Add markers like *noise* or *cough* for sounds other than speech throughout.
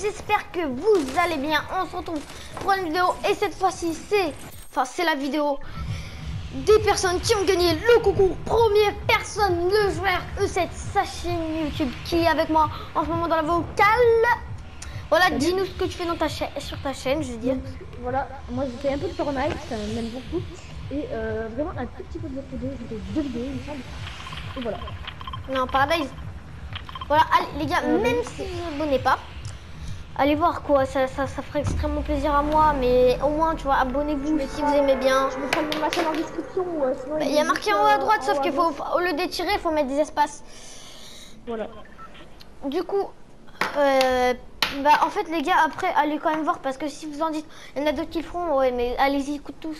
j'espère que vous allez bien. On se retrouve pour une vidéo et cette fois-ci c'est, enfin c'est la vidéo des personnes qui ont gagné le concours première personne, le joueur E7, sa chaîne YouTube qui est avec moi en ce moment dans la vocale. Voilà, dis-nous ce que tu fais dans ta chaîne, sur ta chaîne, je veux dire. Voilà, moi je fais un peu de Fortnite, ça m'aime beaucoup. Et euh, vraiment un tout petit peu de votre vidéo, j'ai fait deux vidéos, il me semble. Et voilà. Non, Paradise. Voilà, allez, les gars, Euh, même si vous vous abonnez pas, allez voir quoi, ça, ça, ça ferait extrêmement plaisir à moi, mais au moins, tu vois, abonnez-vous si vous aimez bien. Je mettrai ma chaîne en description. euh, sinon, Bah, Il y a marqué en haut à euh, droite, sauf qu'il faut, au lieu d'étirer, il faut mettre des espaces. Voilà. Du coup, euh, bah en fait les gars, après allez quand même voir parce que si vous en dites, il y en a d'autres qui le feront, ouais, mais allez-y écoute tous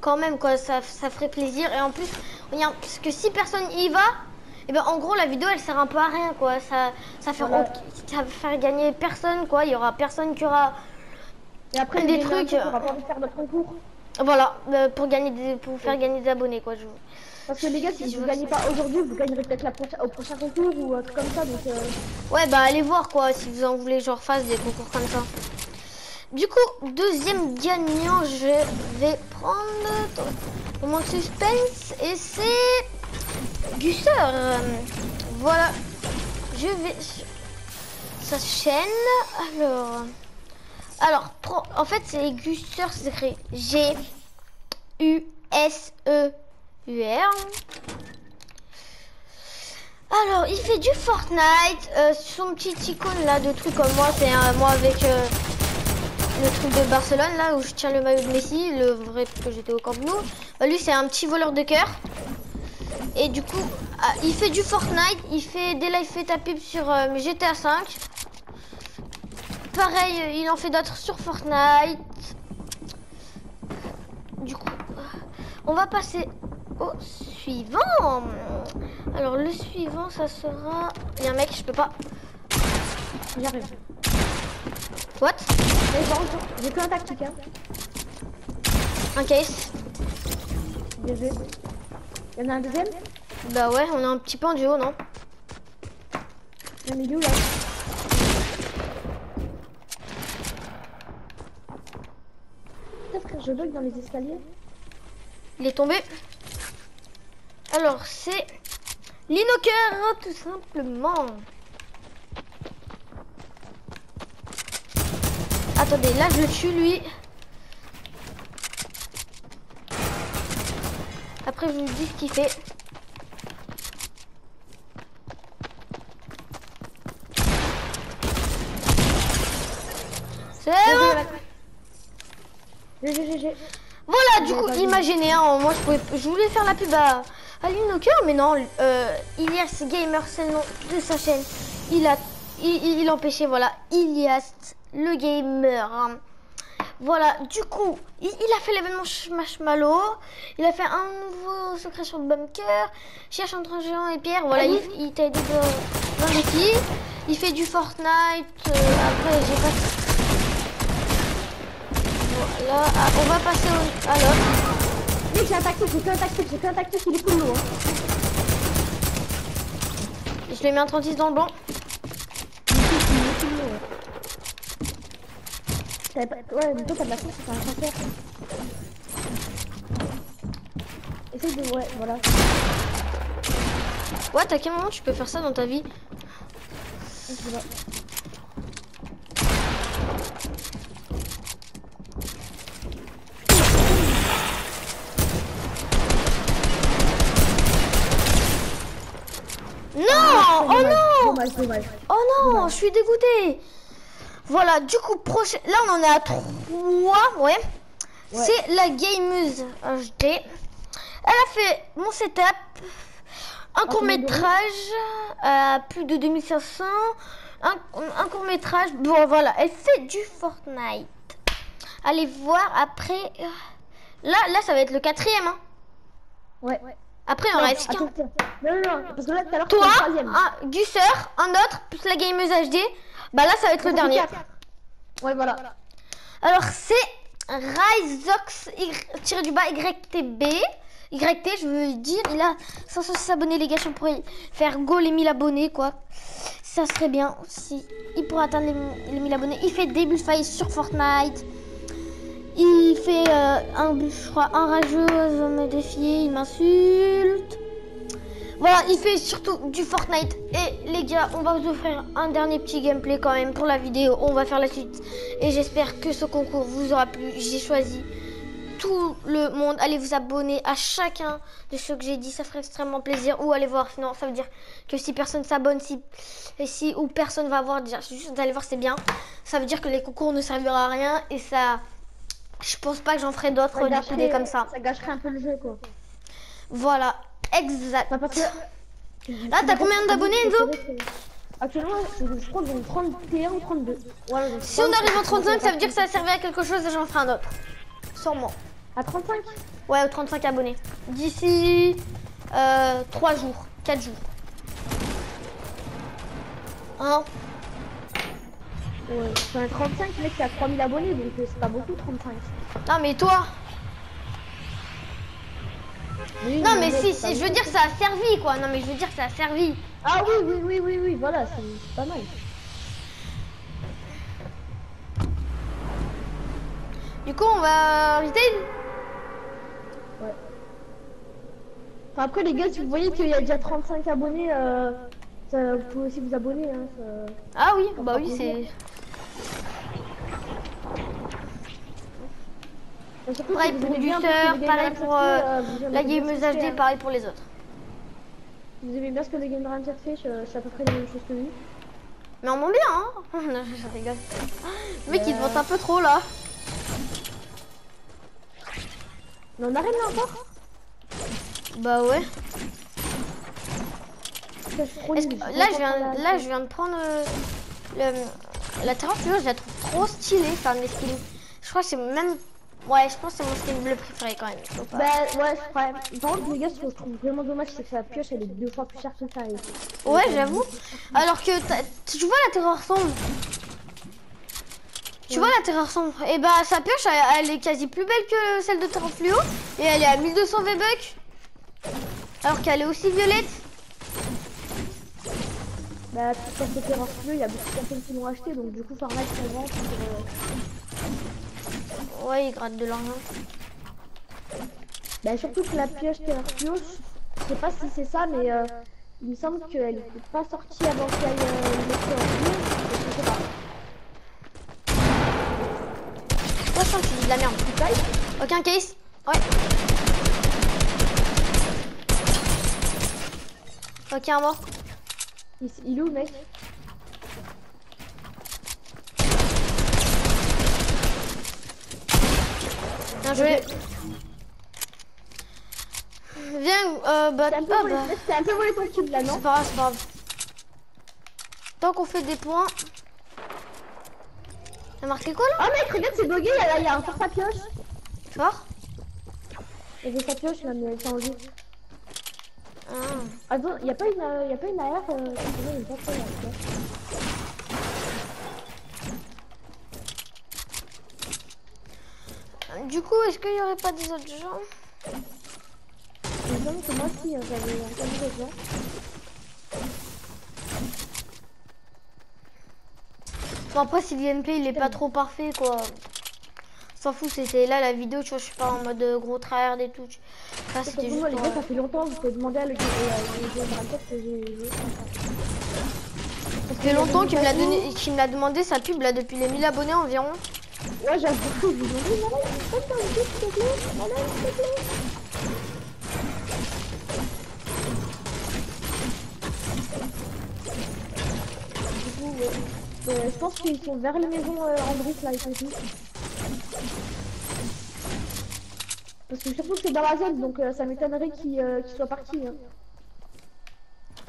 quand même quoi, ça, ça ferait plaisir et en plus, regarde, parce que si personne y va, et ben en gros la vidéo elle sert un peu à rien quoi, ça, ça fait Voilà. ça va faire gagner personne quoi, il y aura personne qui aura, Et après, Des trucs, euh, On va pas faire notre concours. voilà, euh, pour gagner des, pour faire gagner des abonnés quoi. Je... Parce que les gars, si Je vous gagnez pas aujourd'hui, vous gagnerez peut-être au prochain concours ou un truc comme ça. Donc, euh, Ouais, bah allez voir quoi, si vous en voulez, genre fasse des concours comme ça. Du coup, deuxième gagnant, je vais prendre mon suspense et c'est Euh, Voilà, je vais sa chaîne. Alors, alors, en fait, c'est Gusser, c'est écrit G U S E U R. Alors, il fait du Fortnite. euh, son petit icône là de trucs comme moi, c'est un moi avec euh, le truc de Barcelone là où je tiens le maillot de Messi, le vrai que j'étais au Camp Nou. Bah, lui, c'est un petit voleur de cœur. Et du coup, ah, il fait du Fortnite. Il fait dès là, il fait pub sur euh, GTA 5. Pareil, euh, il en fait d'autres sur Fortnite. Du coup, euh, on va passer au suivant. Alors le suivant, ça sera. Il y a un mec, je peux pas. j'arrive. What? Mais par contre, j'ai que un tactique. Hein. Un case. Il y en a un deuxième? Bah ouais, on est un petit peu en duo, non a un milieu là. Peut-être que je bug dans les escaliers. Il est tombé. Alors c'est l'inoker, tout simplement. Attendez, là je le tue lui. Après je vous dis ce qu'il fait. C'est bon. Voilà, du coup, imaginez, hein, moi je, pouvais, je voulais faire la pub à, à Linoker, mais non, euh, Ilias Gamer, c'est le nom de sa chaîne. Il a, il, il empêchait, voilà, Ilias le gamer. hein. Voilà, du coup, il, il a fait l'événement Marshmallow, il a fait un nouveau secret sur le bunker, cherche entre géant et pierre, voilà, il, il t'a aidé dans. Il fait du Fortnite, euh, après j'ai pas voilà, ah, on va passer au... à l'autre. Mec, j'ai un tactique, j'ai qu'un tactique, j'ai qu'un tactique, il est cool, hein. Je l'ai mis un 36 dans le est cool, ouais. Mais toi t'as de la chance, c'est un chasseur. Essaye de. Ouais, voilà. Ouais, à quel moment tu peux faire ça dans ta vie Je sais pas. Non Oh Dommage, non Dommage, dommage. Oh non, je suis dégoûtée. Voilà, du coup, prochain... là on en est à 3, ouais. C'est la gameuse HD. Elle a fait mon setup, un court métrage à plus de 2500, un, un court métrage. Bon voilà, elle fait du Fortnite. Allez voir après. euh, Là, là ça va être le quatrième. Hein. Ouais. Après il en Non, reste qu'un. Non, non, non, parce que là tout à l'heure Toi, un Gusser, un autre, plus la gameuse HD. Bah là, ça va être le dernier. Ouais, voilà. Alors, c'est Ryzox tiré du bas YTB. YT, je veux dire, il a 506 abonnés, les gars, si on pourrait faire go les 1000 abonnés, quoi. ça serait bien si il pourrait atteindre les, les 1000 abonnés. Il fait des bullfights sur Fortnite. Il fait euh, un, je crois, un rageux veut me défier, il m'insulte. Voilà, il fait surtout du Fortnite. Et les gars, on va vous offrir un dernier petit gameplay quand même pour la vidéo. On va faire la suite. Et j'espère que ce concours vous aura plu. J'ai choisi tout le monde. Allez vous abonner à chacun de ceux que j'ai dit. Ça ferait extrêmement plaisir. Ou allez voir. Sinon, ça veut dire que si personne s'abonne, si, et si ou personne va voir, déjà, juste d'aller voir, c'est bien. Ça veut dire que les concours ne serviront à rien. Et ça... Je pense pas que j'en ferai d'autres gâcherait, comme ça. ça gâcherait un peu le jeu, quoi. Voilà, exact. Bah, parce que... Là, t'as combien d'abonnés, Enzo? Actuellement, je, crois que j'ai 31 ou 32. Voilà, donc Si on arrive en 35, ça veut dire que ça a servi à quelque chose et j'en ferai un autre. Sûrement. À 35 Ouais, aux 35 abonnés. D'ici euh, 3 jours, 4 jours. Hein Ouais. Enfin, 35, mec, à 3000 abonnés, donc euh, c'est pas beaucoup, 35. Non, mais toi Oui, Non, mais si, si, je veux dire ça a servi, quoi. Non, mais je veux dire ça a servi. Ah oui, oui, oui, oui, oui, voilà, c'est pas mal. Du coup, on va inviter Ouais. Enfin, après, les gars, si vous voyez qu'il y a déjà 35 abonnés, euh, ça, vous pouvez aussi vous abonner. Hein, ça- Ah oui, bah oui, c'est... Pareil pour les pareil pour euh, euh, la gameuse HD, hein. pareil pour les autres. Vous aimez bien ce que les Game Rangers fait, je- c'est à peu près la même chose que lui. Mais on monte bien, hein *laughs* Non, je rigole. Le mec, il te vante un peu trop, là. Mais on arrête là encore Bah ouais. Ça, c'est trop Est-ce nul, que- là, je viens, comment là, la- je viens de prendre euh, le, la je la trouve trop stylée, enfin mes skins. Je crois que c'est même, ouais, je pense que c'est mon skin bleu préféré quand même. Bah ouais, c'est vrai. Par contre, les gars, ce que je trouve vraiment dommage, c'est que sa pioche, elle est deux fois plus chère que ça. et- Ouais, j'avoue. Alors que tu vois la terreur sombre. Tu vois la terreur sombre Et bah sa pioche, elle, elle est quasi plus belle que celle de terreur fluo et elle est à 1200 V-Bucks. Alors qu'elle est aussi violette. Bah, que Terror Bleu, il y a beaucoup de personnes qui l'ont acheté, donc du coup, Fortnite s'en vend sur. euh, Ouais, il gratte de l'argent. Bah, surtout que la pioche Terror Fluo, je sais pas si c'est ça, mais euh, il me semble qu'elle n'était pas sortie avant ait euh. Je sais pas. Attention, tu dis de la merde. Aucun case Ouais. Ok, un mort. Il, il est où, mec Bien joué. Viens, euh, bah, T'as bah. t'as un peu volé ton cube là, non C'est pas grave, c'est pas grave. Tant qu'on fait des points. T'as marqué quoi là Oh, mec, regarde, c'est bugué, il y a, il y a encore sa pioche. Fort Il y avait sa pioche, là, mais elle s'est enlevée. Ah. Attends, il y a pas une, euh, y a pas une AR euh, a une là, vois. Du coup, est-ce qu'il y aurait pas des autres gens? Il me semble que moi aussi, hein, j'avais entendu des gens. Bon, après, si gameplay il est pas trop parfait, quoi. S'en fout, c'était là la vidéo, tu vois, je suis pas en mode euh, gros tryhard et tout. Ça, c'était juste. moi, les gars, euh, ça fait longtemps que je peux demander à le gars de Dragon que j'ai joué. Ça fait longtemps qu'il me l'a donné, qu'il me l'a demandé sa pub là depuis les 1000 abonnés environ. Ouais, j'avoue, ouais. Euh, je pense qu'ils sont vers les maisons euh, Andrus là, ils sont tous. Parce que surtout que c'est dans la zone, donc euh, ça m'étonnerait qu'ils euh, qu'ils soient partis. Hein.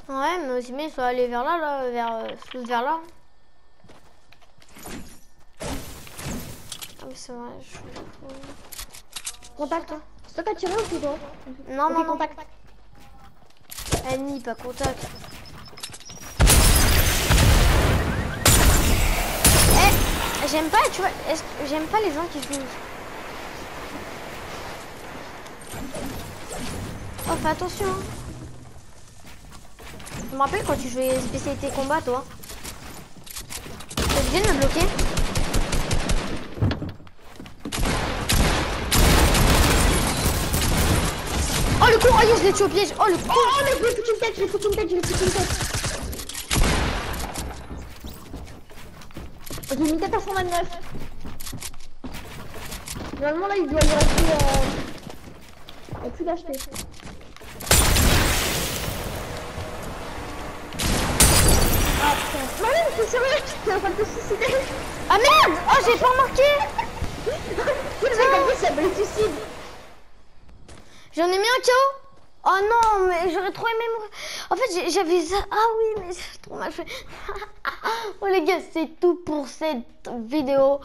Ouais, mais aussi bien il faut aller vers là, là, vers, euh, vers là. Ah mais c'est vrai, je... Contact. C'est toi qui as tiré ou c'est toi? Non, non, non. contact. Ennemi, pas contact. J'aime pas, tu vois, j'aime pas les gens qui jouent. Oh, fais attention. hein. Je me rappelle quand tu jouais spécialité combat, toi. obligé de me bloquer Oh le con, oh je l'ai tué au piège. Oh le con. Oh, mais je lui ai foutu une tête, je foutu une tête, je lui ai foutu une tête. J'ai mis une tête à 129. Normalement, là, il doit y rester. Euh... Il a plus d'acheter. Ah putain. Mais c'est sérieux, t'es en train de te suicider. Ah merde Oh, j'ai pas remarqué *laughs* Le mec, en plus, il a suicide. J'en ai mis un KO Oh non, mais j'aurais trop aimé mourir. En fait, j'avais ça. Ah oui, mais c'est trop mal fait. *laughs* oh les gars, c'est tout pour cette vidéo.